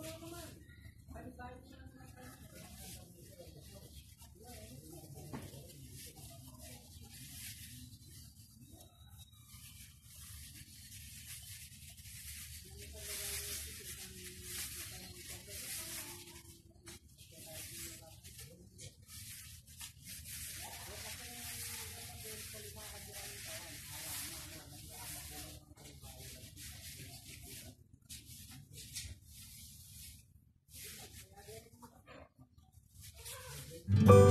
Come on. You